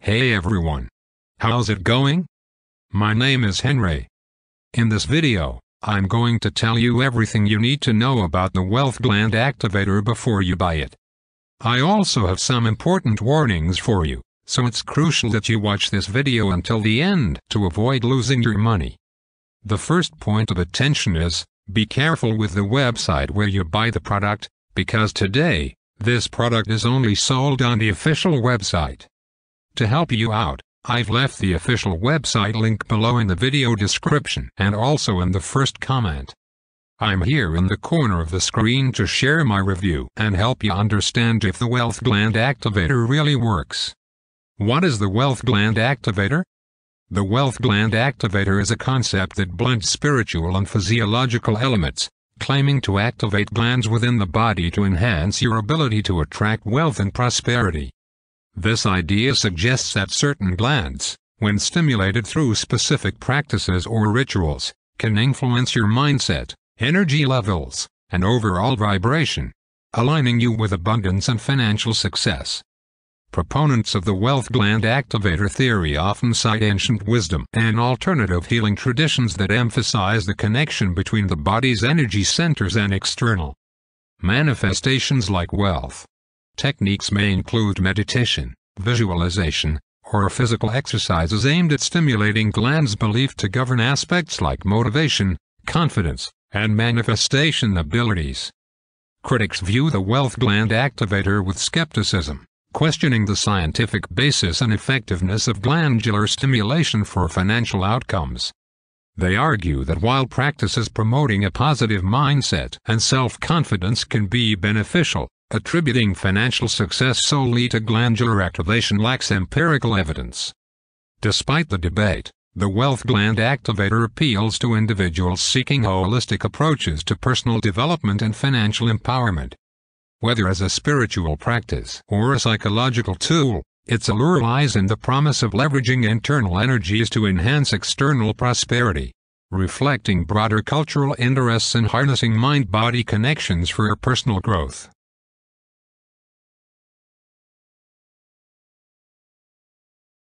Hey everyone. How's it going? My name is Henry. In this video, I'm going to tell you everything you need to know about the Wealth Gland Activator before you buy it. I also have some important warnings for you, so it's crucial that you watch this video until the end to avoid losing your money. The first point of attention is, be careful with the website where you buy the product, because today, this product is only sold on the official website. To help you out, I've left the official website link below in the video description and also in the first comment. I'm here in the corner of the screen to share my review and help you understand if the Wealth Gland Activator really works. What is the Wealth Gland Activator? The Wealth Gland Activator is a concept that blends spiritual and physiological elements, claiming to activate glands within the body to enhance your ability to attract wealth and prosperity. This idea suggests that certain glands, when stimulated through specific practices or rituals, can influence your mindset, energy levels, and overall vibration, aligning you with abundance and financial success. Proponents of the wealth gland activator theory often cite ancient wisdom and alternative healing traditions that emphasize the connection between the body's energy centers and external manifestations like wealth. Techniques may include meditation, visualization, or physical exercises aimed at stimulating glands believed to govern aspects like motivation, confidence, and manifestation abilities. Critics view the wealth gland activator with skepticism questioning the scientific basis and effectiveness of glandular stimulation for financial outcomes. They argue that while practices promoting a positive mindset and self-confidence can be beneficial, attributing financial success solely to glandular activation lacks empirical evidence. Despite the debate, the wealth gland activator appeals to individuals seeking holistic approaches to personal development and financial empowerment. Whether as a spiritual practice or a psychological tool, its allure lies in the promise of leveraging internal energies to enhance external prosperity, reflecting broader cultural interests and harnessing mind-body connections for personal growth.